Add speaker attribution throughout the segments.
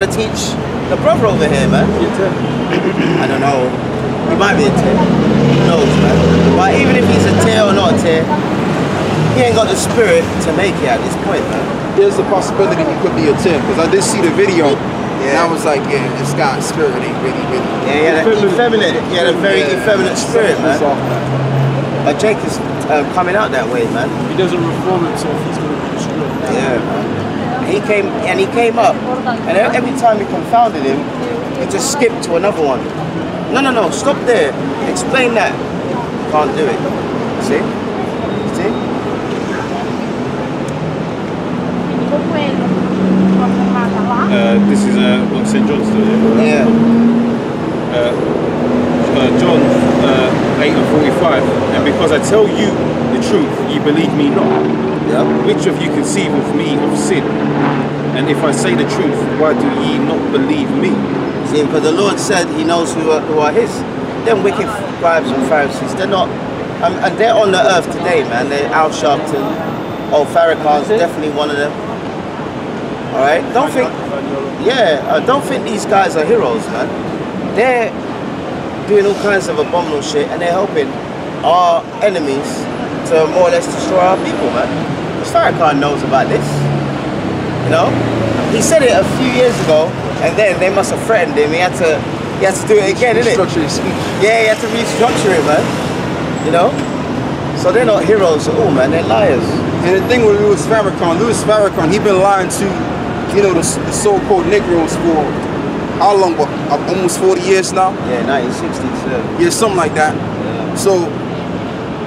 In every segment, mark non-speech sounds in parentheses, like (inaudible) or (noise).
Speaker 1: to teach the brother over here, man. I don't know. He might be a tear. Who knows, man? But even if he's a tear or not a tear, he ain't got the spirit to make it at this point, man.
Speaker 2: There's a possibility he could be a 10 because I did see the video and
Speaker 1: Yeah.
Speaker 2: I was like, yeah, this guy's spirit ain't really, really.
Speaker 1: Yeah, he had an effeminate, he had a very effeminate spirit, man. But Jake is uh, coming out that way, man.
Speaker 3: If he doesn't reform himself, he's going to be destroyed.
Speaker 1: Yeah, man. He came and he came up, and every time he confounded him, he just skipped to another one. No, no, no, stop there. Explain that. Can't do it. See? See?
Speaker 4: quello l'ho fermata là
Speaker 3: Uh, this is uh, what St. John's doing.
Speaker 1: Yeah.
Speaker 3: Uh, uh, John uh, 8 and 45. And because I tell you the truth, ye believe me not.
Speaker 1: Yep.
Speaker 3: Which of you conceive of me of sin? And if I say the truth, why do ye not believe me?
Speaker 1: See, because the Lord said He knows who are, who are His. Them wicked scribes and Pharisees, they're not, um, and they're on the earth today, man. They're Al Sharpton, old Farrakhan's definitely one of them. All right, don't think, yeah, uh, don't think these guys are heroes, man. They're doing all kinds of abominable shit, and they're helping our enemies to more or less destroy our people, man. Farrakhan knows about this. You know, he said it a few years ago, and then they must have threatened him. He had to, he had to do it again, innit?
Speaker 2: Structure his speech.
Speaker 1: Yeah, he had to restructure it, man. You know, so they're not heroes at all, man. They're liars.
Speaker 2: And the thing with Louis Farrakhan, Louis Farrakhan, he been lying to, you know, the, the so-called Negroes for how long? What, uh, almost 40 years now?
Speaker 1: Yeah, 1960s.
Speaker 2: Yeah, something like that.
Speaker 1: Yeah.
Speaker 2: So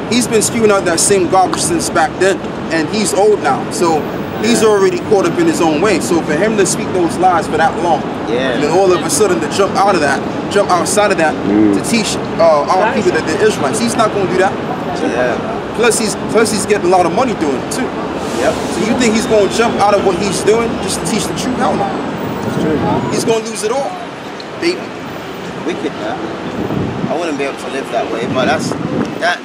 Speaker 2: he's been spewing out that same garbage since back then, and he's old now. So he's already caught up in his own way. So for him to speak those lies for that long,
Speaker 1: Yeah.
Speaker 2: and then all of a sudden to jump out of that, jump outside of that to teach uh, our people that they're Israelites, he's not going to do that.
Speaker 1: Yeah.
Speaker 2: Plus he's plus he's getting a lot of money doing it too.
Speaker 1: Yep.
Speaker 2: So you think he's going to jump out of what he's doing just to teach the truth? Hell no. He's going to lose it all, baby.
Speaker 1: Wicked, man. I wouldn't be able to live that way, but that's that.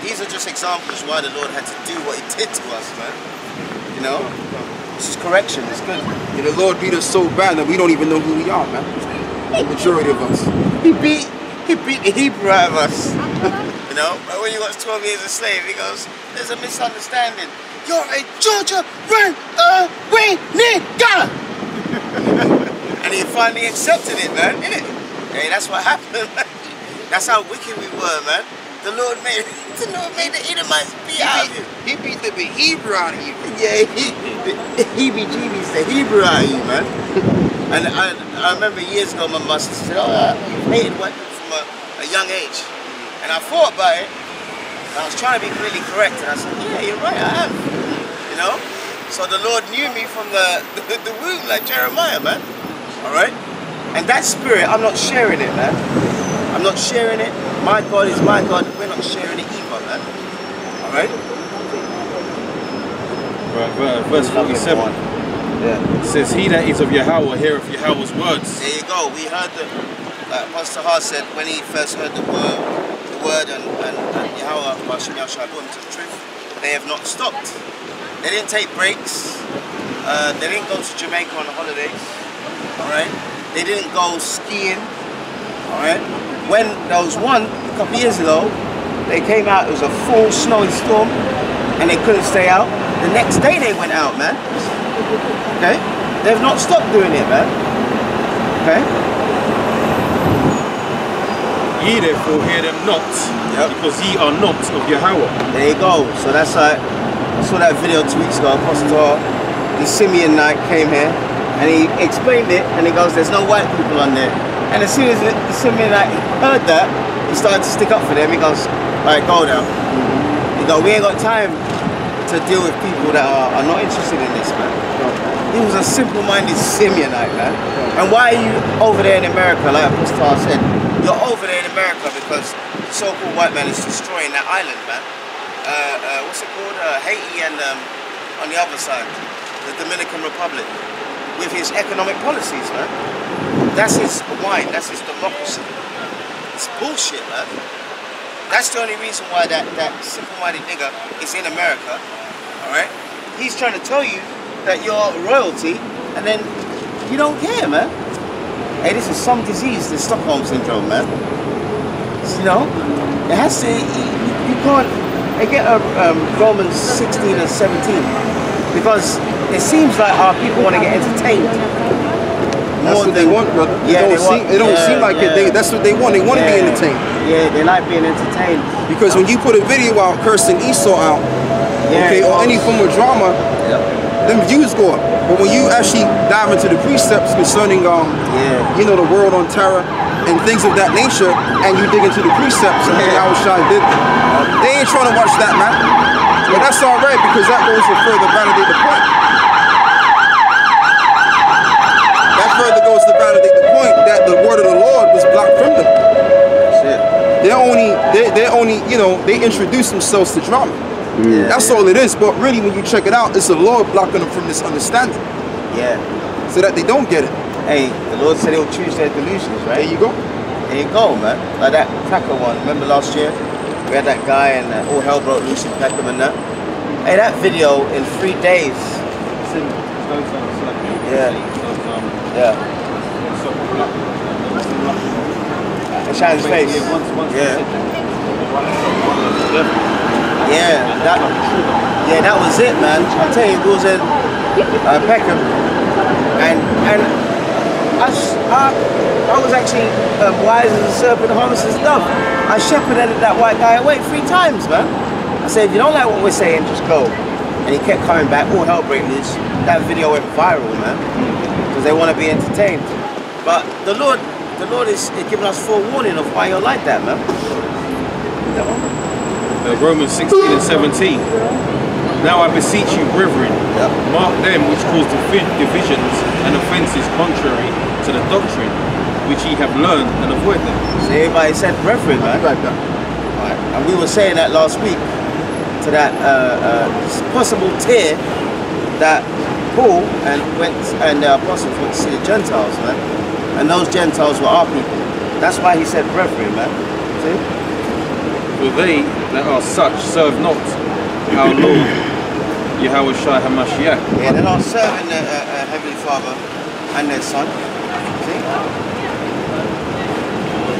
Speaker 1: These are just examples why the Lord had to do what He did to us, man. You know, this is correction. It's good.
Speaker 2: And the Lord beat us so bad that we don't even know who we are, man. The majority of us.
Speaker 1: He beat He beat the Hebrew out of us. (laughs) you know, but when you watch 12 Years a Slave, he goes, "There's a misunderstanding. You're a Georgia runaway nigga." (laughs) and he finally accepted it, man, innit? Hey, that's what happened. (laughs) That's how wicked we were, man. The Lord made (laughs) the Lord made the Edomites beat out of you.
Speaker 2: He beat the Hebrew out of you.
Speaker 1: Yeah, he, the heebie-jeebies, the Hebrew out of you, man. And I, I remember years ago, my master said, "Oh, you've hated white people from a, a young age." And I thought about it. I was trying to be really correct, and I said, "Yeah, you're right, I am." You know. So the Lord knew me from the the, the womb, like Jeremiah, man. All right. And that spirit, I'm not sharing it, man. I'm not sharing it. My God is my God. We're not sharing it either, man. All right.
Speaker 3: Right, verse 47.
Speaker 1: Yeah.
Speaker 3: It says, He that is of Yahweh heareth Yahweh's words.
Speaker 1: There you go. We heard the uh, Pastor Hart said when he first heard the word, the word and, and, and Yahweh Hashem Yahshua brought him to the truth. They have not stopped. They didn't take breaks. Uh, they didn't go to Jamaica on the holidays. All right. They didn't go skiing. All right. When there was one a couple years ago, they came out. It was a full snowy storm, and they couldn't stay out. The next day they went out, man. Okay. They've not stopped doing it, man. Okay.
Speaker 3: Ye therefore hear them not,
Speaker 1: Yep.
Speaker 3: because ye are not of Yahweh.
Speaker 1: There you go. So that's like saw that video two weeks ago. Apostle the Simeonite came here and he explained it and he goes, There's no white people on there. And as soon as the the Simeonite heard that, he started to stick up for them. He goes, Alright, go now. He goes, We ain't got time to deal with people that are, are not interested in this, man. He was a simple-minded Simeonite, man. And why are you over there in America, like Apostle said? You're over there in America because the so-called white man is destroying that island, man. Uh, uh, what's it called? Uh, Haiti and um, on the other side, the Dominican Republic, with his economic policies, man. That's his wine. That's his democracy. It's bullshit, man. That's the only reason why that, that simple-minded nigga is in America. All right? He's trying to tell you that you're royalty, and then you don't care, man. Hey, this is some disease, the Stockholm syndrome, man. You know, it has to. You, you can't. I get uh, um, Romans 16 and 17 because it seems like our people want to get entertained.
Speaker 2: That's
Speaker 1: more
Speaker 2: what they want, brother.
Speaker 1: Yeah,
Speaker 2: it
Speaker 1: they
Speaker 2: don't seem,
Speaker 1: want-
Speaker 2: it don't
Speaker 1: yeah,
Speaker 2: seem like it. They, that's what they want. They want to be entertained.
Speaker 1: Yeah, they like being entertained.
Speaker 2: Because when you put a video out cursing Esau out,
Speaker 1: Yeah,
Speaker 2: okay, or any form of drama, them views go up. But when you actually dive into the precepts concerning, um,
Speaker 1: Yeah.
Speaker 2: you know, the world on terror and things of that nature, and you dig into the precepts, and
Speaker 1: Yeah.
Speaker 2: how Shai did, they ain't trying to watch that, man. But that's all right because that goes to further validate the point. That further goes to validate the point that the word of the Lord was blocked from them. They're only, they they're only, you know, they introduce themselves to drama.
Speaker 1: Yeah.
Speaker 2: That's all it is. But really, when you check it out, it's the Lord blocking them from this understanding
Speaker 1: Yeah.
Speaker 2: so that they don't get it.
Speaker 1: Hey, the Lord said He'll choose their delusions, right?
Speaker 2: There you go.
Speaker 1: There you go, man. Like that Packer one. Remember last year? We had that guy and uh, all hell broke loose in Peckham and that. Hey, that video in three days. Yeah. Yeah. It shines face. Yeah. Yeah, that, yeah, that was it, man. I tell you, it was in uh, Peckham, and and I, I, I was actually um, wise as a serpent, harmless as a dove. I shepherded that white guy away three times, man. I said, if you don't like what we're saying, just go. And he kept coming back. All hell break loose. That video went viral, man, because they want to be entertained. But the Lord, the Lord is giving us forewarning of why you're like that, man.
Speaker 3: Uh, Romans 16 and 17. Now I beseech you, brethren,
Speaker 1: Yep.
Speaker 3: mark them which cause divi- divisions and offences contrary to the doctrine which ye have learned and avoid them.
Speaker 1: So everybody said brethren, man.
Speaker 2: Like that.
Speaker 1: Right. And we were saying that last week to that uh, uh, possible tear that Paul and went and the apostles went to see the Gentiles, man. And those Gentiles were our people. That's why he said brethren, man. See?
Speaker 3: For they that are such serve not our Lord, (coughs) Yahweh Shai HaMashiach,
Speaker 1: Yeah, they're not serving the uh, uh, Heavenly Father and their Son. See?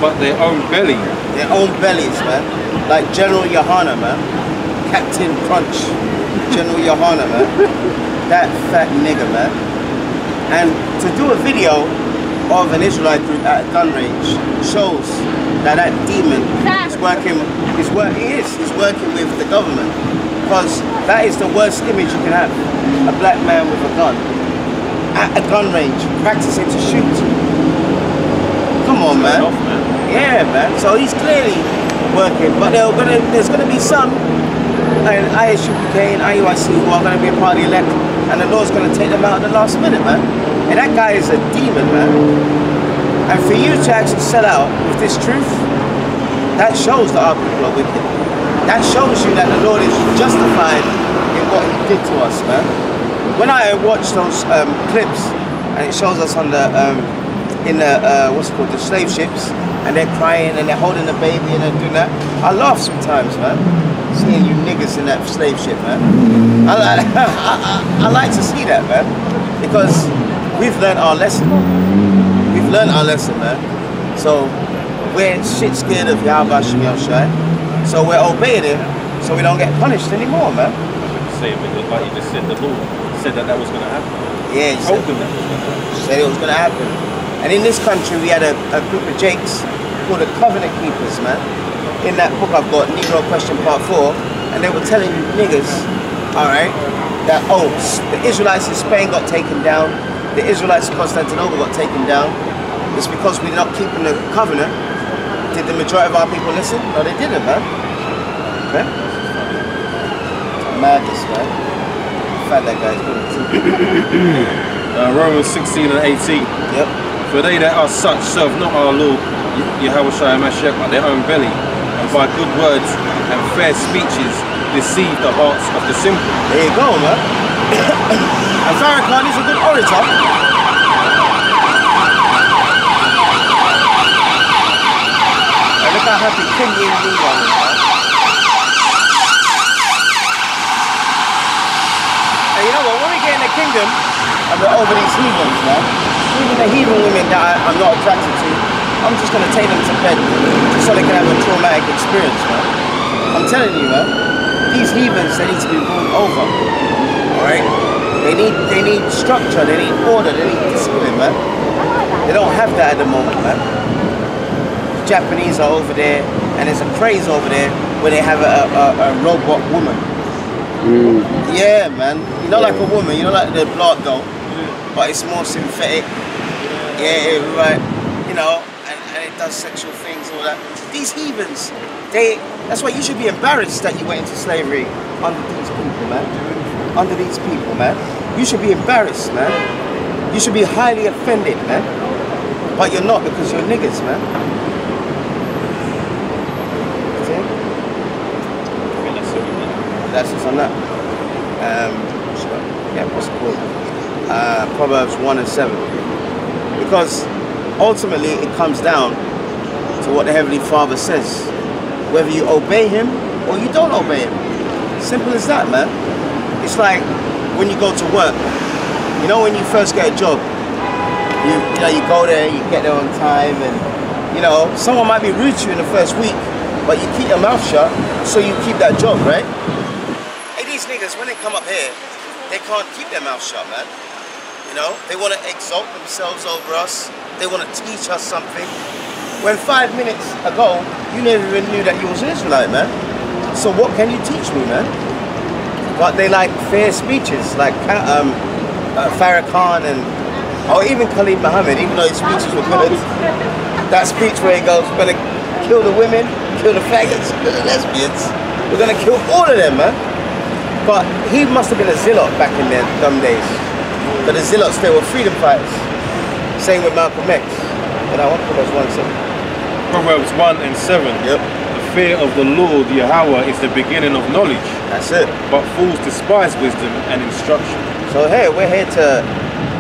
Speaker 3: but their own belly,
Speaker 1: Their own bellies, man. Like General Yahanna, man. Captain Crunch. General (laughs) Yahanna, man. That fat nigga, man. And to do a video of an Israelite group at a gun range shows that that demon is working, is work, he is, he's working with the government. Because that is the worst image you can have. A black man with a gun at a gun range practicing to shoot. Come on, man.
Speaker 3: off, man.
Speaker 1: Yeah, man. So he's clearly working, but there gonna, there's going to be some in ISUPK and IUIC who are going to be a party elect, and the Lord's going to take them out at the last minute, man. And that guy is a demon, man. And for you to actually sell out with this truth, that shows that our people are wicked. That shows you that the Lord is justified in what He did to us, man. When I watch those um, clips, and it shows us on the um, in the uh, what's it called the slave ships, and they're crying and they're holding the baby and they're doing that, I laugh sometimes, man. Seeing you niggas in that slave ship, man. I, (laughs) I, I, I like to see that, man, because we've learned our lesson. We've learned our lesson, man. So we're shit scared of Yahweh Shem Yoshai. So we're obeying him so we don't get punished anymore, man.
Speaker 3: but like you just said, the Lord said that that was going to happen.
Speaker 1: Yeah, he
Speaker 3: Told
Speaker 1: said,
Speaker 3: that going to
Speaker 1: said it was gonna happen. And in this country we had a, a group of Jakes called the Covenant Keepers, man. In that book I've got, Negro Question Part 4, and they were telling you niggas, alright, that oh, the Israelites in Spain got taken down, the Israelites in Constantinople got taken down. It's because we're not keeping the covenant. Did the majority of our people listen? No, they didn't, man. Okay? Madness, man. Fat that guy's good. (coughs)
Speaker 3: Uh, Romans 16 and 18.
Speaker 1: Yep.
Speaker 3: For they that are such serve not our Lord, Yahweh Shai but their own belly, and by good words and fair speeches deceive the hearts of the simple.
Speaker 1: There you go, man. (coughs) and Farrakhan is a good orator. And look how happy Kim Yin man. And you know what? When we get in the kingdom, and we're over these heathens, man, even the heathen women that I, I'm not attracted to, I'm just gonna take them to bed just so they can have a traumatic experience, man. I'm telling you, man. These heathens, they need to be ruled over. Alright? They need they need structure, they need order, they need discipline, man. They don't have that at the moment, man. The Japanese are over there, and there's a craze over there where they have a, a, a robot woman. Mm. Yeah, man. you're know, like a woman, you know, like the blood doll, but it's more synthetic. Yeah, right. You know, and, and it does sexual things, all that. These heathens, they. That's why you should be embarrassed that you went into slavery under these people, man. Under these people, man. You should be embarrassed, man. You should be highly offended, man. But you're not because you're niggas, man. See? That's what's on that. Um, yeah, what's it called? Uh, Proverbs 1 and 7. Because ultimately it comes down to what the Heavenly Father says. Whether you obey Him or you don't obey Him. Simple as that, man. It's like when you go to work. You know when you first get a job, you, you know, you go there, you get there on time, and you know, someone might be rude to you in the first week, but you keep your mouth shut, so you keep that job, right? Hey, these niggas, when they come up here, they can't keep their mouth shut, man. You know, they want to exalt themselves over us. They want to teach us something. When five minutes ago, you never even knew that you was an Israelite, man. So what can you teach me, man? But they like fair speeches, like um, uh, Farrakhan and, or even Khalid Muhammad, even though his speeches were good. That speech where he goes, we're gonna kill the women, kill the faggots, kill (laughs) the lesbians. We're gonna kill all of them, man. But he must have been a zealot back in their dumb days. But the zealots, they were freedom fighters. Same with Malcolm X. And I want those one second.
Speaker 3: Proverbs 1 and 7.
Speaker 1: Yep,
Speaker 3: The fear of the Lord Yahweh is the beginning of knowledge,
Speaker 1: that's it.
Speaker 3: but fools despise wisdom and instruction.
Speaker 1: So hey, we're here to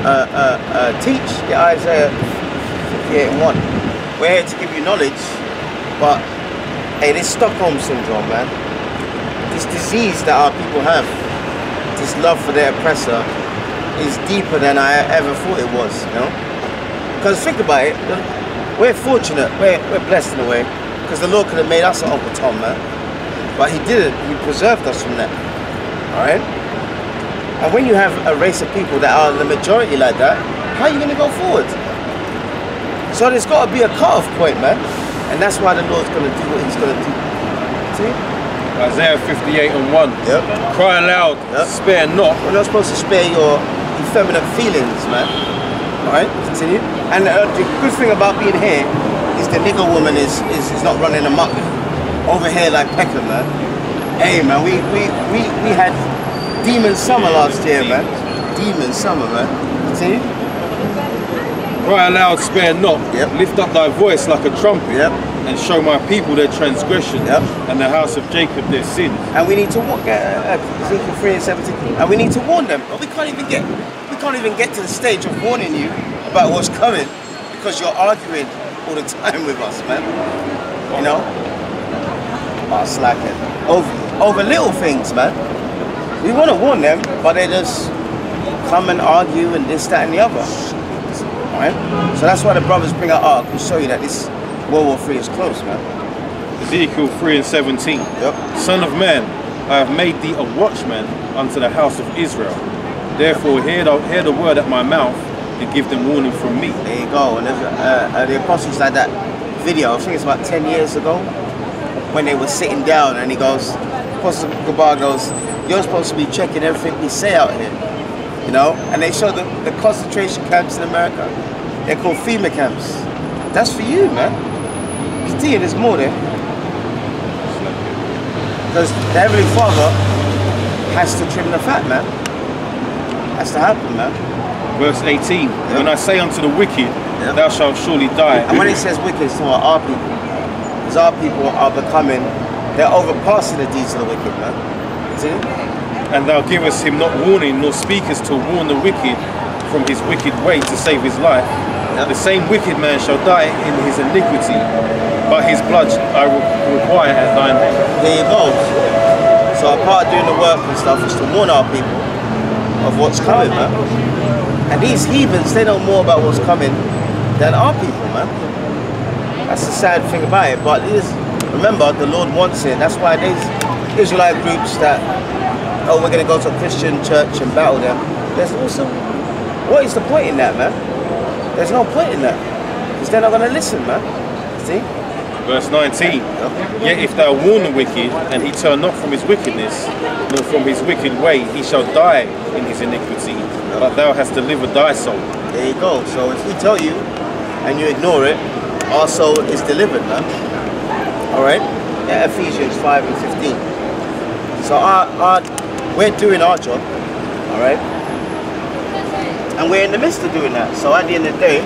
Speaker 1: uh, uh, uh, teach the Isaiah 58 and 1. We're here to give you knowledge, but hey, this Stockholm syndrome, man, this disease that our people have, this love for their oppressor, is deeper than I ever thought it was, you know? Because think about it, we're fortunate, we're, we're blessed in a way, because the Lord could have made us an Uncle Tom, man. But He didn't, He preserved us from that, alright? And when you have a race of people that are the majority like that, how are you going to go forward? So there's got to be a cut-off point, man. And that's why the Lord's going to do what he's going to do. See?
Speaker 3: Isaiah 58 and 1.
Speaker 1: Yep.
Speaker 3: Cry aloud,
Speaker 1: Yep.
Speaker 3: spare not,
Speaker 1: We're not supposed to spare your effeminate feelings, man. Alright, continue. And uh, the good thing about being here is the nigger woman is, is, is not running amok over here like Peckham, man. Hey, man, we, we, we, we had Demon Summer last year, man. Demon Summer, man. Continue.
Speaker 3: Cry aloud, spare not.
Speaker 1: Yep.
Speaker 3: Lift up thy voice like a trumpet.
Speaker 1: Yep.
Speaker 3: And show my people their transgression
Speaker 1: Yep.
Speaker 3: And the house of Jacob their sin.
Speaker 1: and we need to warn uh, uh, Ezekiel 3 and 17 and we need to warn them. But we can't even get we can't even get to the stage of warning you about what's coming because you're arguing all the time with us man. You know? Oh, slacking over over little things man. We want to warn them but they just come and argue and this that and the other. Right? So that's why the brothers bring out ark and show you that this World War 3 is close man
Speaker 3: Ezekiel 3 and 17.
Speaker 1: yep
Speaker 3: Son of man, I have made thee a watchman unto the house of Israel. Therefore, hear the, hear the word at my mouth and give them warning from me.
Speaker 1: There you go. And uh, uh, the apostles had that video. I think it's about ten years ago when they were sitting down, and he goes, Apostle Gabar goes, "You're supposed to be checking everything we say out here, you know." And they showed the, the concentration camps in America. They're called FEMA camps. That's for you, man. Continue. There's more there because the Heavenly Father has to trim the fat, man. Has to happen, man.
Speaker 3: Verse 18. When I say unto the wicked,
Speaker 1: Yep.
Speaker 3: thou shalt surely die.
Speaker 1: And when it says wicked, it's talking about our people. Because our people are becoming, they're overpassing the deeds of the wicked, man. See?
Speaker 3: And thou givest him not warning, nor speakest to warn the wicked from his wicked way to save his life.
Speaker 1: Yep.
Speaker 3: The same wicked man shall die in his iniquity, but his blood I will require at thine hand.
Speaker 1: There you go. So a part of doing the work and stuff is to warn our people of what's coming, man. And these heathens, they know more about what's coming than our people, man. That's the sad thing about it. But it is, remember, the Lord wants it. That's why these Israelite groups that, oh, we're going to go to a Christian church and battle them. There's also, what is the point in that, man? There's no point in that. Because they're not going to listen, man. See?
Speaker 3: Verse 19. Yet if thou warn the wicked, and he turn not from his wickedness, nor from his wicked way, he shall die in his iniquity. But thou hast delivered thy soul.
Speaker 1: There you go. So if we tell you and you ignore it, our soul is delivered, man. All right? Yeah, Ephesians 5 and 15. So our, our, we're doing our job, all right? And we're in the midst of doing that. So at the end of the day,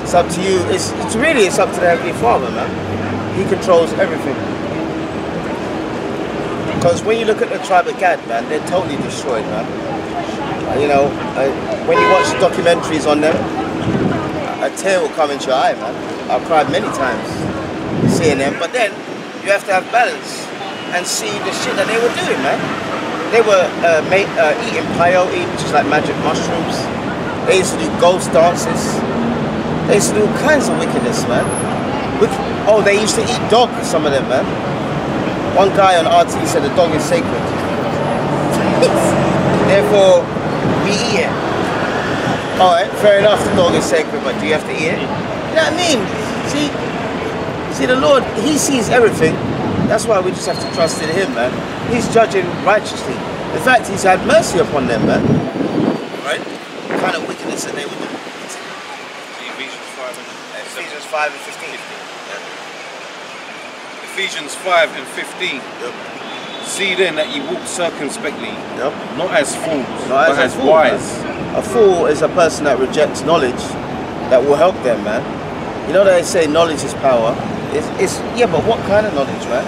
Speaker 1: it's up to you. It's, it's really, it's up to the Heavenly Father, man. He controls everything. Because when you look at the tribe of Gad, man, they're totally destroyed, man. You know, uh, when you watch documentaries on them, a tear will come into your eye, man. I've cried many times seeing them, but then you have to have balance and see the shit that they were doing, man. They were uh, ma- uh, eating peyote, which is like magic mushrooms. They used to do ghost dances. They used to do all kinds of wickedness, man. Wick- oh, they used to eat dog, some of them, man. One guy on RT said the dog is sacred. (laughs) Therefore, we eat it. Alright, fair enough, the dog is sacred, but do you have to eat it? You know what I mean? See, see the Lord, He sees everything. That's why we just have to trust in Him, man. He's judging righteously. In fact, He's had mercy upon them, man. Right? The kind of wickedness that they would do.
Speaker 3: Ephesians 5 and
Speaker 1: Ephesians 5 and 15.
Speaker 3: Ephesians 5 and 15.
Speaker 1: Yep.
Speaker 3: See then that you walk circumspectly,
Speaker 1: Yep.
Speaker 3: not as fools,
Speaker 1: Not
Speaker 3: but
Speaker 1: as a
Speaker 3: as
Speaker 1: fool,
Speaker 3: wise.
Speaker 1: A fool is a person that rejects knowledge that will help them, man. You know they say knowledge is power. It's, it's yeah, but what kind of knowledge, man?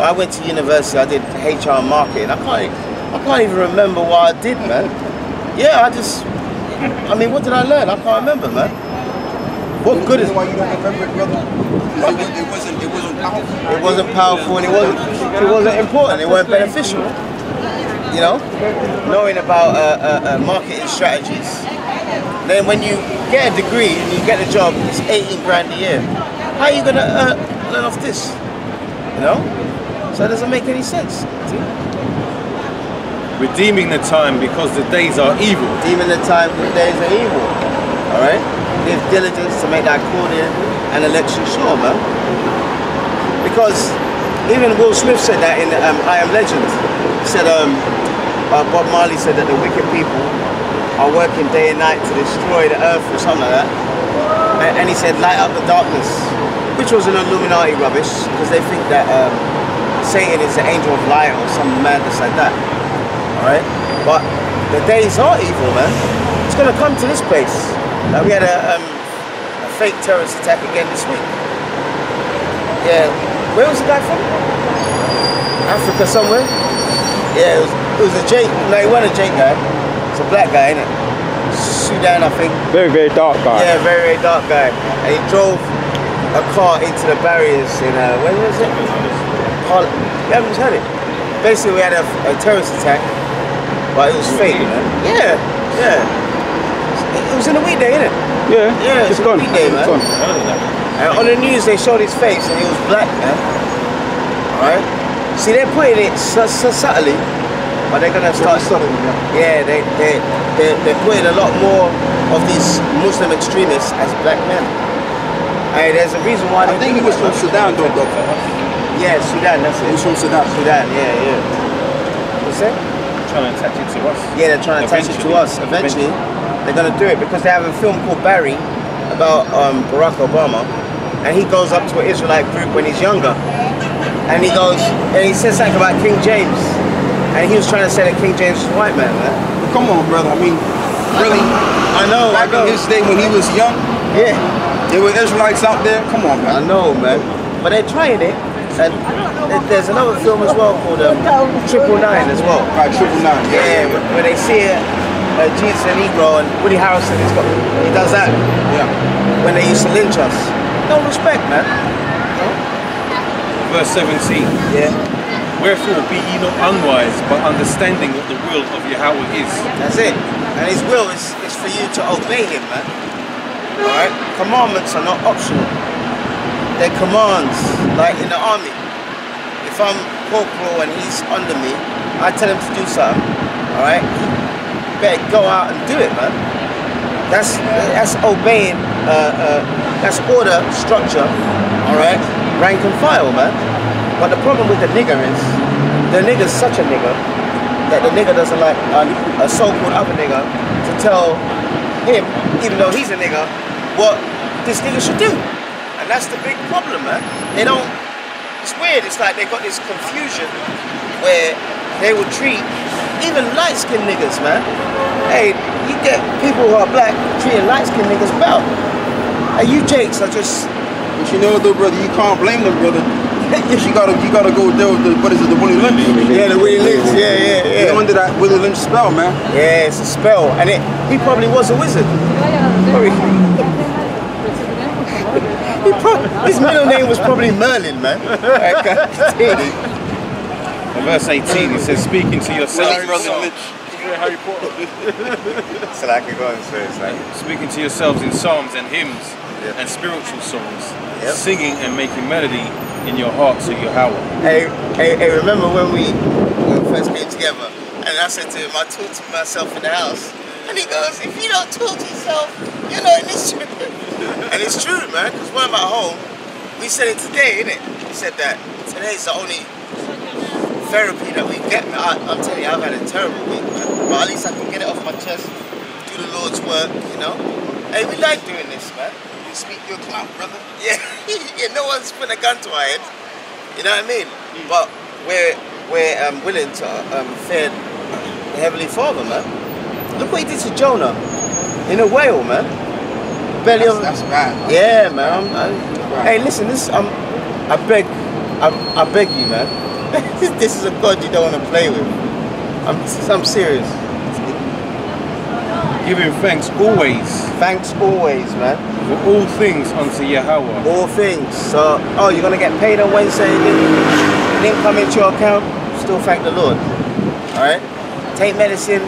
Speaker 1: I went to university. I did HR marketing. I can't. I can't even remember what I did, man. Yeah, I just. I mean, what did I learn? I can't remember, man. What good is
Speaker 2: why you don't remember it, brother? 'Cause It, was, it wasn't. It wasn't powerful.
Speaker 1: It wasn't powerful and it wasn't. It wasn't important. It wasn't beneficial. You know, knowing about uh, uh, uh, marketing strategies. Then when you get a degree and you get a job, it's 18 grand a year. How are you gonna uh, learn off this? You know, so it doesn't make any sense. See?
Speaker 3: Redeeming the time because the days are evil.
Speaker 1: Even the time because the days are evil. All right, give diligence to make that calling and election sure, man. Because even Will Smith said that in um, I Am Legend. He said um, uh, Bob Marley said that the wicked people are working day and night to destroy the earth or something like that. And, and he said light up the darkness, which was an Illuminati rubbish because they think that um, Satan is the angel of light or some madness like that. Alright? But the days are evil, man. It's gonna come to this place. Like we had a, um, a fake terrorist attack again this week. Yeah. Where was the guy from? Africa somewhere? Yeah, it was, it was a Jake. No, he wasn't a Jake guy. It's a black guy, innit? Sudan, I think.
Speaker 5: Very, very dark guy.
Speaker 1: Yeah, very, very dark guy. And he drove a car into the barriers in, uh, where was it? Harlem. You haven't heard it? Basically, we had a, a terrorist attack, but it was fake, man. Yeah, yeah. It was in a weekday, innit?
Speaker 5: Yeah,
Speaker 1: Yeah,
Speaker 5: it's gone.
Speaker 1: weekday, man.
Speaker 5: It's gone.
Speaker 1: And on the news, they showed his face and he was black, man. Alright? See, they're putting it so, so subtly, but they're gonna start.
Speaker 2: suddenly, yeah.
Speaker 1: Yeah, they, they, they, they're putting a lot more of these Muslim extremists as black men. And there's a reason why
Speaker 2: I
Speaker 1: they
Speaker 2: think he was from
Speaker 1: man.
Speaker 2: Sudan, though, brother.
Speaker 1: Yeah, Sudan, that's it.
Speaker 2: He
Speaker 1: it.
Speaker 2: was from Sudan.
Speaker 1: Sudan, yeah, yeah. What's that?
Speaker 3: Trying to attach it to us.
Speaker 1: Yeah, they're trying to attach it to us. Eventually, they're going to do it because they have a film called Barry about um, Barack Obama, and he goes up to an Israelite group when he's younger, and he goes and he says something about King James, and he was trying to say that King James was a white man, man.
Speaker 2: Come on, brother. I mean, really?
Speaker 1: I know, I
Speaker 2: Back
Speaker 1: know.
Speaker 2: in his day when he was young,
Speaker 1: Yeah,
Speaker 2: there were Israelites out there. Come on, man.
Speaker 1: I know, man. But they're trying it, and there's another film as well called um, Triple Nine as well.
Speaker 2: Right, triple nine.
Speaker 1: Yeah, wh- when they see a, a Jesus and Negro and Woody Harrelson, he's got, he does that.
Speaker 2: Yeah.
Speaker 1: when they used to lynch us. No respect, man.
Speaker 3: Verse 17.
Speaker 1: Yeah,
Speaker 3: Wherefore be ye not unwise, but understanding what the will of Yahweh is.
Speaker 1: that's it. And his will is, is for you to obey him, man. Alright? Commandments are not optional. They're commands, like in the army. If I'm corporal and he's under me, I tell him to do something, alright? He better go out and do it, man. That's that's obeying, uh, uh, that's order, structure, alright? Rank and file, man. But the problem with the nigger is, the nigger's such a nigger that the nigger doesn't like a, a so-called other nigger to tell him, even though he's a nigger, what this nigga should do. And that's the big problem, man. They don't, it's weird, it's like they got this confusion where they will treat even light-skinned niggas, man. Hey, you get people who are black treating light-skinned niggas better. And you Jakes are just,
Speaker 2: But you know what though, brother, you can't blame them, brother. (laughs) you gotta you gotta go deal with the what is it, the Willie Lynch?
Speaker 1: yeah, the Willie Lynch, yeah, yeah,
Speaker 2: You're
Speaker 1: yeah.
Speaker 2: under that Willie Lynch spell, man.
Speaker 1: Yeah, it's a spell. And it, he probably was a wizard. Oh, probably. (laughs) He pro- his middle name was probably Merlin, man. (laughs)
Speaker 3: In verse 18, it says, speaking to yourself.
Speaker 5: Harry Potter. (laughs)
Speaker 1: so I could go and say it's like,
Speaker 3: speaking to yourselves in psalms and hymns
Speaker 1: Yep.
Speaker 3: and spiritual songs,
Speaker 1: Yep.
Speaker 3: singing and making melody in your hearts to Yahweh.
Speaker 1: hey, hey, hey, remember when we, when we first came together and I said to him, I talk to myself in the house. And he goes, if you don't talk to yourself, you're not in this church. And it's true, man, because when I'm at home, we said it today, innit? We said that today's the only therapy that we get. I, I'm telling you, I've had a terrible week, man. But at least I can get it off my chest, do the Lord's work, you know? Hey, we like doing this, man.
Speaker 2: You speak your clout, brother. (laughs)
Speaker 1: Yeah, yeah, no one's putting a gun to our head. You know what I mean? But we're we're um, willing to um, fear the Heavenly Father, man. Look what he did to Jonah in a whale, man. Belly
Speaker 2: That's, that's bad. man.
Speaker 1: yeah, man. I'm, I, hey, listen, this I'm, I beg, I, I beg you, man. (laughs) this is a God you don't want to play with. I'm I'm serious.
Speaker 3: Giving thanks always
Speaker 1: Thanks always, man.
Speaker 3: for all things unto Yahweh.
Speaker 1: all things. So, oh, you're gonna get paid on Wednesday. Didn't, didn't come into your account. Still thank the Lord. All right. Take medicine.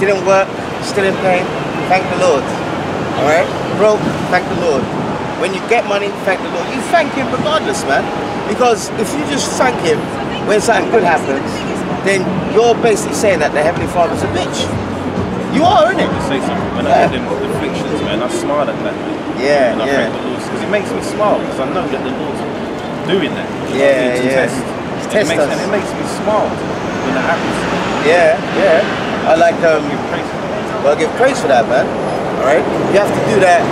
Speaker 1: Didn't work. Still in pain. Thank the Lord. All right. Broke. Thank the Lord. When you get money, thank the Lord. You thank Him regardless, man. Because if you just thank Him when something good happens, then you're basically saying that the Heavenly Father's a bitch. You are, innit?
Speaker 3: Say something. When I get them afflictions, man, I smile at that. Man.
Speaker 1: Yeah,
Speaker 3: And I
Speaker 1: yeah.
Speaker 3: thank the Lord because it makes me smile because I know that the Lord's doing that.
Speaker 1: Yeah, yeah.
Speaker 3: Test. And
Speaker 1: test
Speaker 3: it makes,
Speaker 1: us.
Speaker 3: And it makes me smile when it happens.
Speaker 1: Yeah, yeah. I like um. Well, give praise for that, man. All right, you have to do that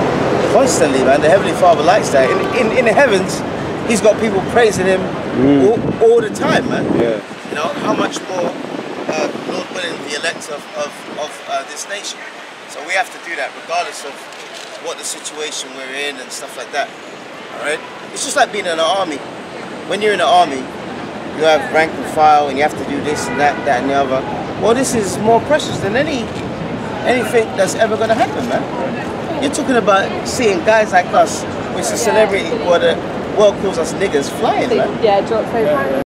Speaker 1: constantly, man. The Heavenly Father likes that. In in, in the heavens, He's got people praising Him all, all the time, man.
Speaker 3: Yeah.
Speaker 1: You know how much more, uh, Lord willing, the elect of of, of uh, this nation. So we have to do that, regardless of what the situation we're in and stuff like that. All right. It's just like being in an army. When you're in the army, you have rank and file, and you have to do this and that, that and the other. Well, this is more precious than any anything that's ever going to happen, man. You're talking about seeing guys like us, which is celebrity, what the world calls us niggas, flying, man.
Speaker 6: Yeah, drop so